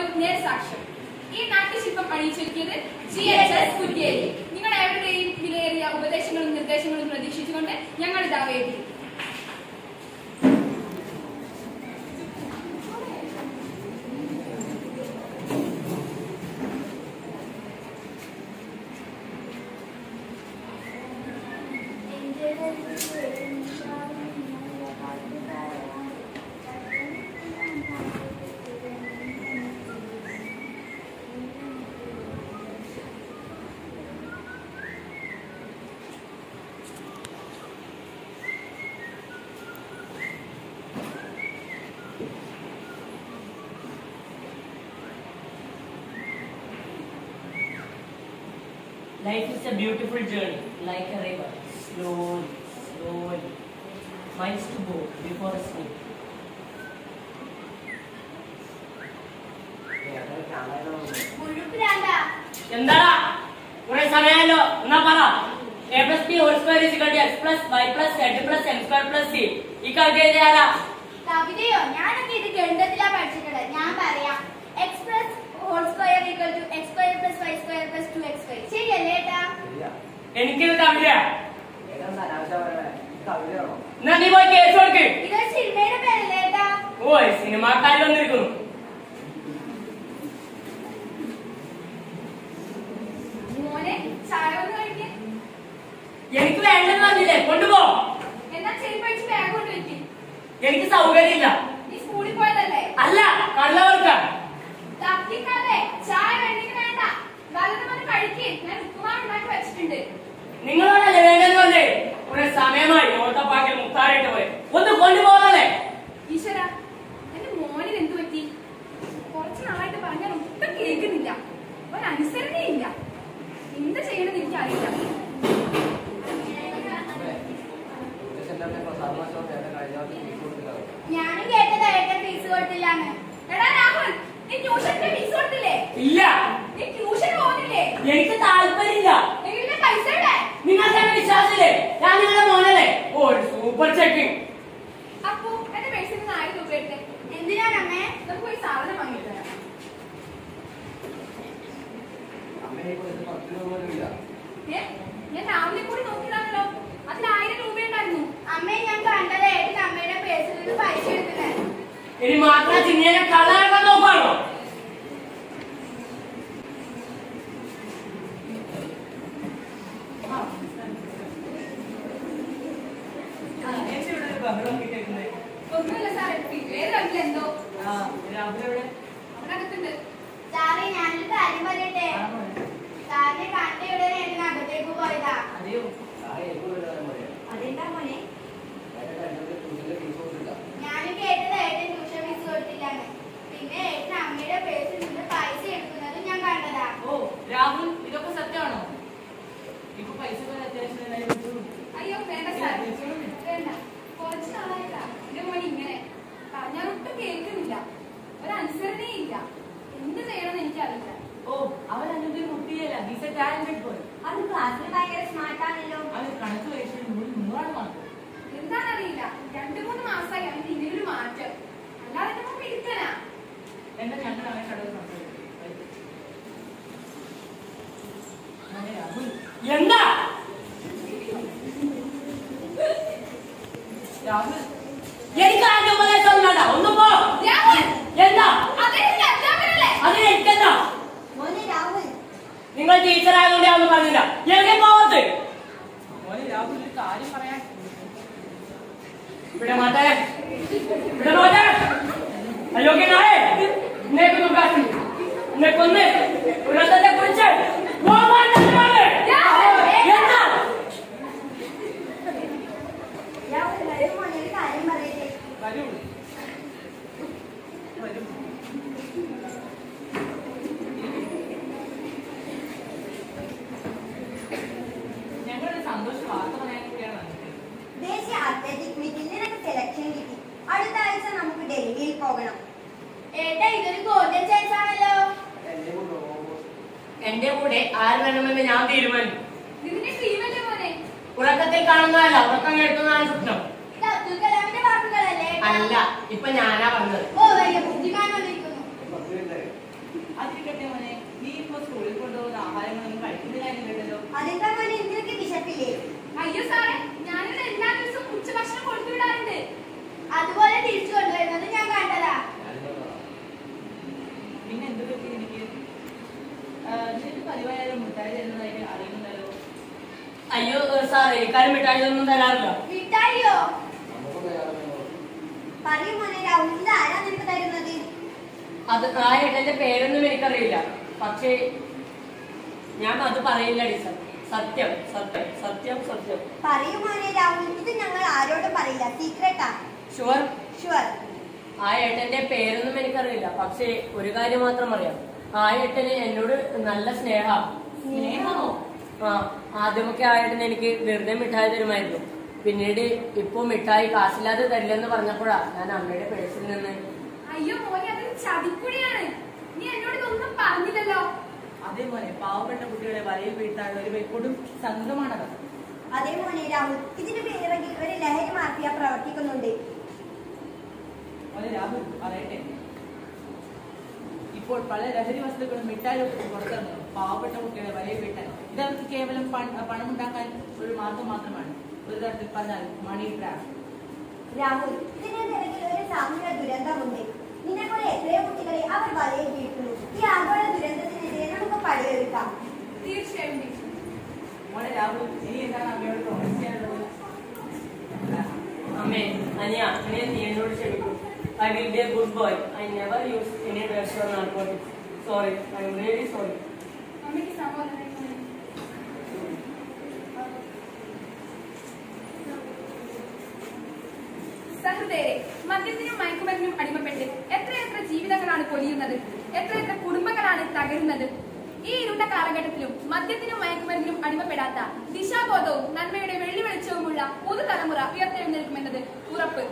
ഒരു നേർസാക്ഷ്യം ഈ നാട്യശില്പം അണിയിച്ചൊരുക്കിയത് ജി എച്ച് എസ് കുറ്റിയേരി. നിങ്ങൾ എവിടെയും വിലയേറിയ ഉപദേശങ്ങളും നിർദ്ദേശങ്ങളും പ്രതീക്ഷിച്ചുകൊണ്ട് ഞങ്ങൾ ഇതാ Life is a beautiful journey, like a river, slowly, slowly. Miles to go before a sleep. എന്താടാ കുറെ സമയമല്ലോ എന്നാ പറ A plus B whole square is equal to X plus Y plus Z plus M square plus C ഈ കവിത എഴുതിയാലാ കവിതയോ ഞാനൊക്കെ ഇത് ഗണിതത്തിലാ പഠിച്ചിട്ടുള്ളത് ഞാൻ പറയാം X plus whole square equal to X square plus Y square എനിക്കിത് തമിഴാ. എന്നാ നീ പോയി കേസ് കൊടുക്ക്. ഓ സിനിമാക്കാരി വന്നിരിക്കുന്നു. എനിക്ക് വേണ്ടെന്ന് പറഞ്ഞില്ലേ? കൊണ്ടുപോ. എനിക്ക് സൗകര്യമില്ല. അല്ല കള്ളവർക്ക തട്ടിക്കാതെ ചായ വേണ്ട കഴിക്കേ. ഉണ്ടാക്കി വെച്ചിട്ടുണ്ട് നിങ്ങളോടല്ലേ വേണ്ടെന്ന് പറഞ്ഞേ ഇവിടെ സമയമായി ഓട്ടപ്പാക്കിൽ മുത്താറിട്ട് പോയി. ഒന്ന് കൊണ്ടുപോകണല്ലേ ഈശ്വര എന്റെ മോനിൽ എന്ത് പറ്റി? കുറച്ച് നാളായിട്ട് പറഞ്ഞാൽ ഒട്ടും കേൾക്കുന്നില്ല. ഒരനുസരണയില്ല എന്ത് ചെയ്യണമെന്ന് എനിക്കറിയില്ല ഞാനും കേട്ടത് ഏട്ടൻ ഫീസ് കൊടുത്തില്ലാന്ന് എടാ രാഹുൽ നീ ട്യൂഷന്റെ ഫീസ് കൊടുത്തില്ലേ ഇല്ല നീ ട്യൂഷൻ പോകുന്നില്ലേ എനിക്ക് താല്പര്യമില്ല എങ്കിലെ പൈസ ഇവിടെ നിങ്ങൾക്ക് എന്നെ വിശ്വാസമില്ലേ ഞാൻ നിങ്ങളുടെ മോനല്ലേ ഓ ഒരു ചെക്കിങ് അപ്പോ എന്റെ പേഴ്സിൽ നിന്ന് ആയിരം രൂപ എടുത്തേ എന്തിനാണ് അമ്മേ നമുക്ക് പോയി സാധനം വാങ്ങിയിട്ട് വരാം. ഏ? ഞാൻ രാവിലെ കൂടി നോക്കിയതാണല്ലോ. അതിൽ ആയിരം രൂപയുണ്ടായിരുന്നു അമ്മേ ഞാൻ കണ്ടത് ഏട്ടൻ അമ്മയുടെ പേഴ്സിൽ നിന്ന് പൈസ എടുക്കുന്നത് ഇനി മാത്രം ചിന്നേനെ കള്ളാക്കാൻ നോക്കാണോ? ഒന്നുമില്ല സാറേ പിള്ളേര് കണ്ടില്ലെന്തോ അവിടെ. അവനകത്തുണ്ട് സാറേ ഞാനൊരു കാര്യം പറയട്ടെ? സാറിനെ കണ്ട ഏട്ടൻ അകത്തേക്ക് പോയതാ. അതെന്താ മോനെ ഞാനും കേട്ടത് ഏട്ടൻ ട്യൂഷൻ ഫീസ് കൊടുത്തില്ലാന്ന് പിന്നെ ഏട്ടൻ അമ്മയുടെ പേഴ്സിൽ നിന്ന് പൈസ എടുക്കുന്നതും ഞാൻ കണ്ടതാ ഓ രാഹുൽ ഇതൊക്കെ സത്യമാണോ ഇപ്പൊ പൈസ അത്യാവശ്യം അയ്യോ വേണ്ട സാർ വേണ്ട കുറച്ച് നാളായിട്ടാ എന്റെ മോൻ ഇങ്ങനെ പറഞ്ഞാൽ ഒട്ടും കേൾക്കുന്നില്ല ഒരനുസരണയില്ല എന്ത് ചെയ്യണമെന്ന് എനിക്കറിയില്ല ഓ അവൻ അങ്ങനത്തെ കുട്ടിയല്ല ദിസ് എ ടാലന്റഡ് ക്ലാസ്സിൽ ഭയങ്കര സ്മാർട്ട് ആണല്ലോ. അവൻ കണക്ക് പരീക്ഷയിൽ നൂറ് നൂറാണ് മാർക്ക്. എന്താണെന്നറിയില്ല. രണ്ടു മൂന്ന് മാസമായി അവന്റെ ഇതിലൊരു മാറ്റം. അല്ലാതെ എന്റെ മോൻ മിടുക്കനാ എന്താ ഞങ്ങൾ അവനെ കടയിൽ സംസാരിക്കും എന്താ രാഹുൽ എനിക്ക് ആരുടെ ഉപദേശം ഒന്നും വേണ്ട ഒന്ന് പോ രാഹുൽ എന്താ അതെനിക്ക് അധ്യാപകനല്ലേ അതിന് എനിക്കെന്താ മോനെ രാഹുൽ നിങ്ങൾ ടീച്ചർ ആയതുകൊണ്ട് ഞാൻ ഒന്നും പറഞ്ഞില്ല എവിടെ പോവത്ത് ഇവിടെ മാറ്റേ ഇവിടെ മാറ്റേ അയോഗ്യനായേ ഇന്നേക്ക് നോക്കാത്തി എന്നെ കൊന്ന് ഉന്നതത്തെ കുറിച്ച് പോവാൻ തന്നെയാണ്. പോകണം. ഏട്ടാ ഇതൊരു ഗോൾഡൻ ചാൻസ് ആണല്ലോ എന്റെ കൂടെ ആര് വേണമെന്ന് ഞാൻ തീരുമാനിക്കും. ഇതിന്റെ ടീമല്ലേ മോനെ? ഉറക്കത്തിൽ കാണുന്നതല്ല ഉറക്കം കേൾക്കുന്നതാണ് സ്വപ്നം. ഇത് അബ്ദുൽ കലാമിന്റെ വാക്കുകളല്ലേ അല്ല ഇപ്പൊ ഞാനാ പറഞ്ഞത്. ഓ വലിയ ബുദ്ധിമാൻ വന്നിരിക്കുന്നു. അതിന് നീ സ്കൂളിൽ കൊണ്ടുപോകുന്ന ആഹാരങ്ങളൊന്നും കഴിക്കുന്ന അതെന്താ മോനെ ഇതിനൊക്കെ വിശപ്പില്ലേ? അയ്യോ സാറേ അതുപോലെ തിരിച്ചു കൊണ്ടുവരുന്നത് ഞാൻ കണ്ടതാ. പിന്നെ എന്ത് പറ്റി എനിക്ക് പതിവായാലും മുട്ടായി തരുന്നതായിട്ട് അറിയുന്നുണ്ടല്ലോ. അയ്യോ സാർ എനിക്കാരും മിഠായി ഒന്നും തരാറില്ല. മിഠായിയോ? പറയൂ മോനെ ഇത് ആരാ നിനക്ക് തരുന്നത്? അത് ആ ഏട്ടന്റെ പേരൊന്നും എനിക്കറിയില്ല. പക്ഷേ ഞാൻ അത് പറയില്ല ടീച്ചർ സത്യം സത്യം സത്യം സത്യം. പറയൂ മോനെ രാഹുൽ ഇത് ഞങ്ങൾ ആരോടും പറയില്ല. സീക്രട്ടാ ഷുവർ ഷുവർ ആ ഏട്ടന്റെ പേരൊന്നും എനിക്കറിയില്ല. പക്ഷെ ഒരു കാര്യം മാത്രം അറിയാം. ആ ഏട്ടന് എന്നോട് നല്ല സ്നേഹ. സ്നേഹമോ? ആ ആദ്യമൊക്കെ ആ ഏട്ടൻ എനിക്ക് വെറുതെ മിഠായി തരുമായിരുന്നു. പിന്നീട് ഇപ്പൊ മിഠായി കാശില്ലാതെ തരില്ലെന്ന് പറഞ്ഞപ്പോഴാ ഞാൻ അമ്മയുടെ പേഴ്സിൽ നിന്ന്. അയ്യോ മോനെ അതൊരു ചതിക്കുഴിയാണ്. നീ എന്നോട് ഇതൊന്നും പറഞ്ഞില്ലല്ലോ. അതേ മോനെ പാവപ്പെട്ട കുട്ടികളെ വലയിൽ വീഴ്ത്താനുള്ള ഒരു കൊടും സംഘമാണത്. അതേ മോനെ രാഹുൽ. ഇതിന്റെ പേരെങ്കിൽ ഒരു ലഹരി മാഫിയ പ്രവർത്തിക്കുന്നുണ്ട്. രാഹുൽ പറയട്ടെ. ഇപ്പോൾ പല ലഹരി വസ്തുക്കളും മിഠായിലൊക്കെ പുറത്തിറങ്ങുന്നു പാവപ്പെട്ട കുട്ടികളെ വലയിൽ വീട്ടാൻ ഇതവർക്ക് കേവലം പണ- പണമുണ്ടാക്കാൻ ഒരു മാർഗം മാത്രമാണ്. ഒരു തരത്തിൽ പറഞ്ഞാൽ മണി ട്രാപ്പ് രാഹുൽ ഇതിന് പിറകിൽ ഒരു സാമൂഹിക ദുരന്തമുണ്ട്. നിന്നെപ്പോലെ എത്രയോ കുട്ടികളെ അവർ വലയിൽ വീഴ്ത്തുന്നു. ഈ ആഗോള ദുരന്തത്തിനെതിരെ നമുക്ക് പടയൊരുക്കാം. തീർച്ചയായും. മോനെ രാഹുൽ ഇനി എന്താണ് അമ്മയോട് പ്രോമിസ് ചെയ്യാനുള്ളത്? അമ്മേ അനിയ അമ്മേ നീ will be a good boy. I never use any drugs or narcotics. Sorry, I am really sorry. അമ്മയ്ക്ക് സമ്മതം സഹൃദയരെ മദ്യത്തിനും മയക്കുമരുന്നും അടിമപ്പെട്ട് എത്രയെത്ര ജീവിതങ്ങളാണ് പൊലിയുന്നത് എത്രയെത്ര കുടുംബങ്ങളാണ് തകരുന്നത് ഈ ഇരുണ്ട കാലഘട്ടത്തിലും മദ്യത്തിനും മയക്കുമരുന്നിനും അടിമപ്പെടാത്ത ദിശാബോധവും നന്മയുടെ വെള്ളി വെളിച്ചവുമുള്ള പുതുതലമുറ ഉയർത്തെഴുന്നേൽക്കുമെന്നത് ഉറപ്പ്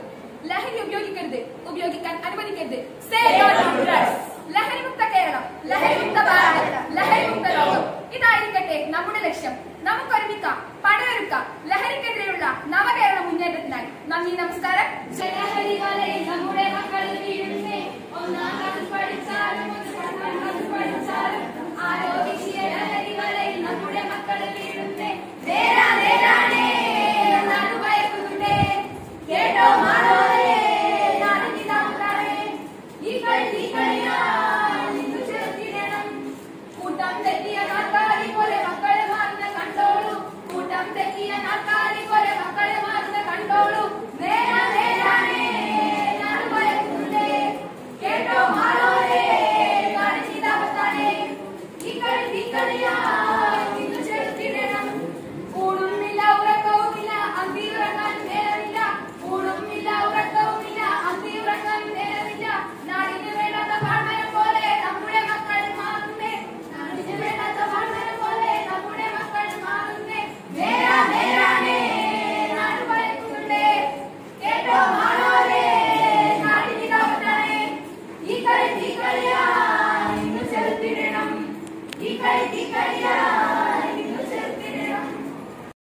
लहरी उपयोगी कर दे उपयोगी कर अनुमति कर दे से योर नंबर्स लहरी मुक्त